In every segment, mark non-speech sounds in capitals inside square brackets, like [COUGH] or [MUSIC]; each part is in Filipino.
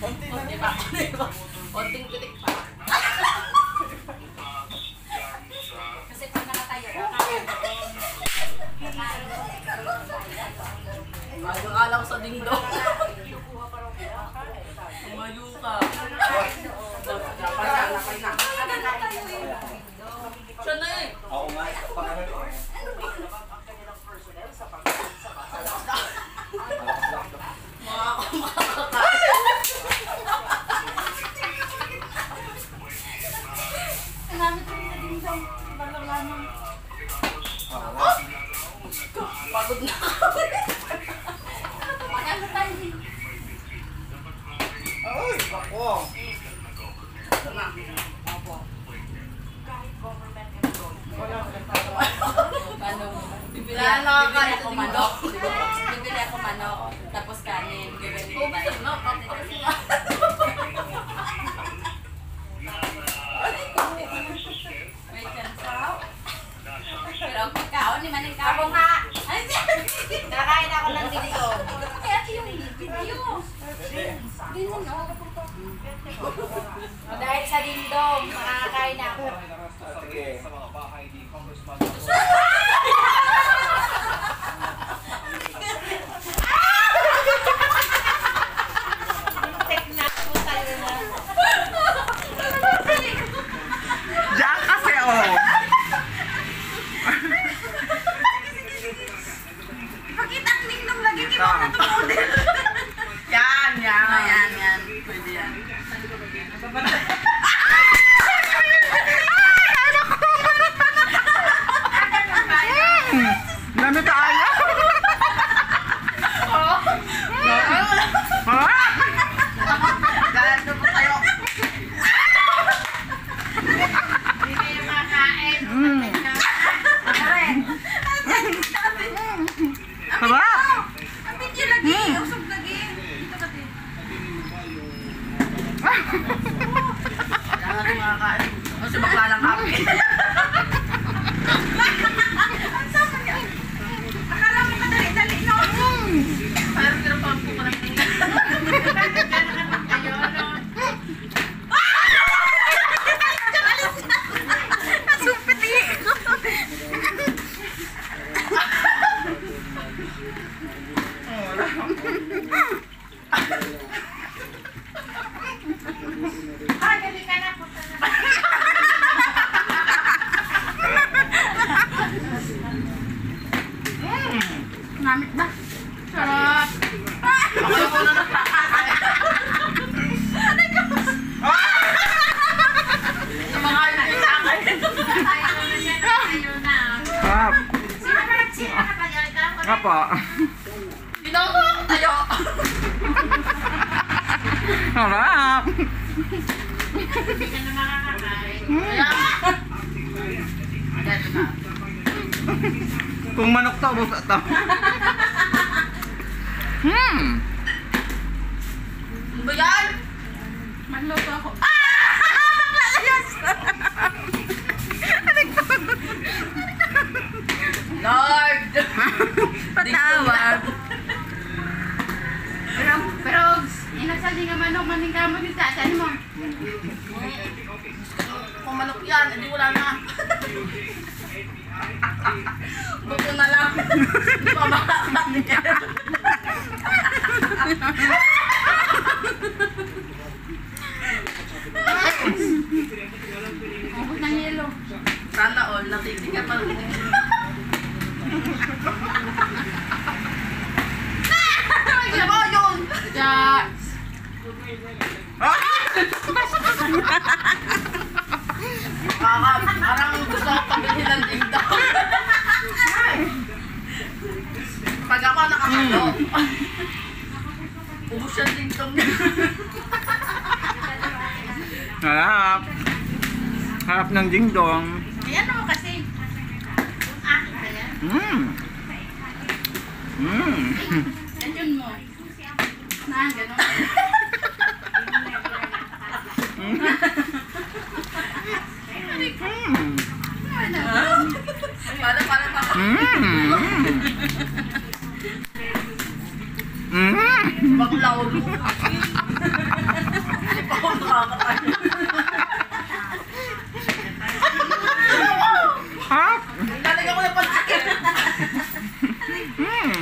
Konti pa. Konting titik pa. Kasi pag nakatayo, Bago nga lang sa dingdong. [LAUGHS] Tumayo ka. Dapat na, na. Siya na eh. Ako nga, pag ano, Mga kumakakain. Namin ko rin na din daw. Balanganan. Pagod na. Ano tayo din? ay, ako. Ano? Bibili bibili nakakain ako sa manok. [LAUGHS] Bibili ako manok. Tapos kanin. Gagawin ko ba? Na, nga. May chance ako. Pero ang pagkaon, ni Manang Ako nga. Nakain ako ng dito. Kaya yung video. Ganun, no? O, Dahil sa dindong, makakakain ako. Ito. Yan, yan. Yan, yan. Pwede yan. Yan ang makakain. Kasi bakla lang kami. Ka Apa. Binoto ako tayo. Sarap. Hindi ka na makakakain. Kung manok to, busa to. Hmm. Ano ba yan? Magluto ako. Patawag. Pero, pero, inasal din nga manok, maning gamot ni tatay mo. Kung manok yan, edi wala na. Buto na lang. [LAUGHS] Pamakakan niya. [LAUGHS] Kaka, parang gusto ko pabili ng. Pag ako nakakalo, ubus [LAUGHS] yung dingdong niya. Harap. Harap ng dingdong. Ayan ako kasi. Yung akin na yan. Mmm. Mmm. Ganyan mo. Na, [LAUGHS] ganun. Mmm. Para, para, para. Mmm. Mmm. Baklaw mo. Hindi. Lalagyan ko na. Mmm.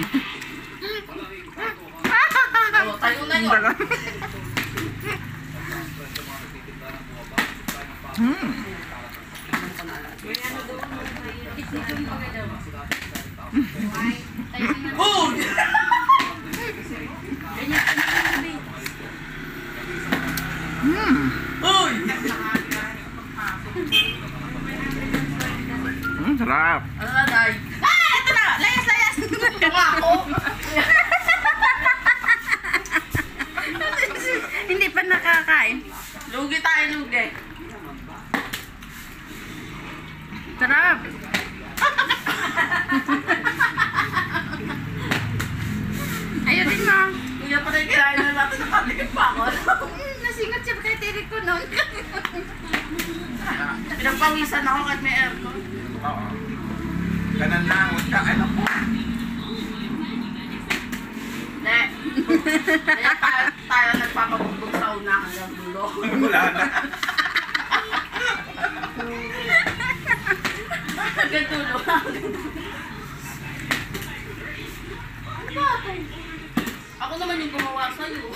Oh, tayo na yun. Mmm. Boom! Mmm. Uy! Mmm, sarap. Ano na, Day? Ah! Ito na! Layas, layas! Tama ako! Hindi pa nakakain. Lugi tayo, lugi. Sarap. Ayun din mo. Kuya pa rin kinain na natin nakaligid pa ako. [LAUGHS] Nasingot siya kay tirik ko noon. [LAUGHS] Pinagpawisan ako at may aircon. Oo. Ganun lang. Huwag ka, ano po. Kaya tayo, tayo nagpapabugbog sa unahan ng dulo. Wala na. [LAUGHS] Hanggang dulo. Ako naman yung gumawa sa'yo. [LAUGHS]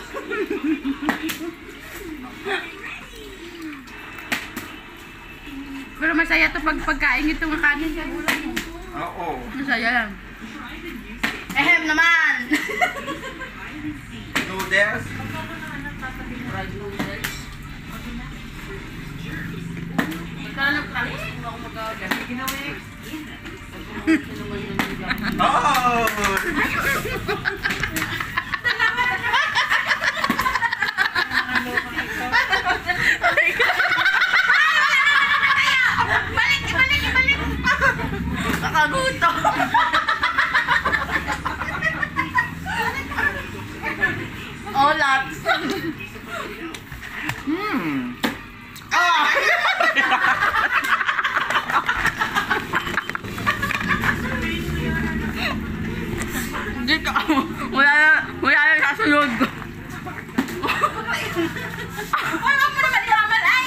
Pero masaya to pag pagkain itong kanin sa gulay mo. Oo. Masaya lang. Ehem naman! Noodles. Fried noodles. Magkano practice kung ako? Ginawa Oh! [LAUGHS] Nakagutom! Oh, lots. Hmm. Oh! Hindi ka. Wala na. Wala na kasunod. Wala mo naman yaman ay!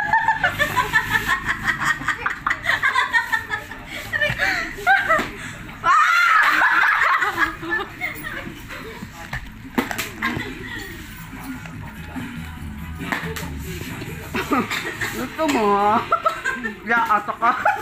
Laata ka. [LAUGHS]